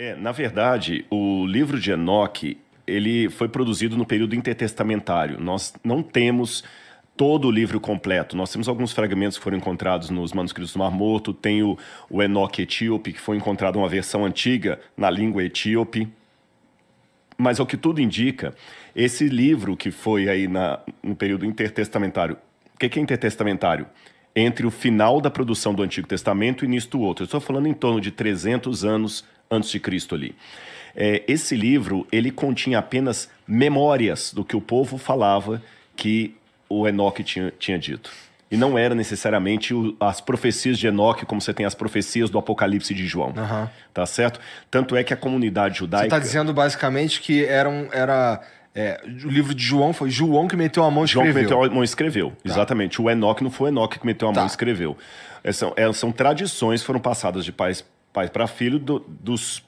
É, na verdade, o livro de Enoque, ele foi produzido no período intertestamentário. Nós não temos todo o livro completo. Nós temos alguns fragmentos que foram encontrados nos manuscritos do Mar Morto, tem o, o Enoque etíope, que foi encontrado uma versão antiga na língua etíope. Mas ao que tudo indica, esse livro que foi aí na, no período intertestamentário, o que, é intertestamentário? Entre o final da produção do Antigo Testamento e início do outro. Eu estou falando em torno de 300 anos antes de Cristo ali. É, esse livro, ele continha apenas memórias do que o povo falava que o Enoque tinha, tinha dito. E não era necessariamente o, as profecias de Enoque, como você tem as profecias do Apocalipse de João. Uhum. Tá certo? Tanto é que a comunidade judaica. Você está dizendo basicamente que era, um, era é, o livro de João foi João que meteu a mão e escreveu. João que meteu a mão e escreveu, tá. exatamente. O Enoque não foi o Enoque que meteu a tá. mão e escreveu. São, é, são tradições que foram passadas de pais, pais para filho do, dos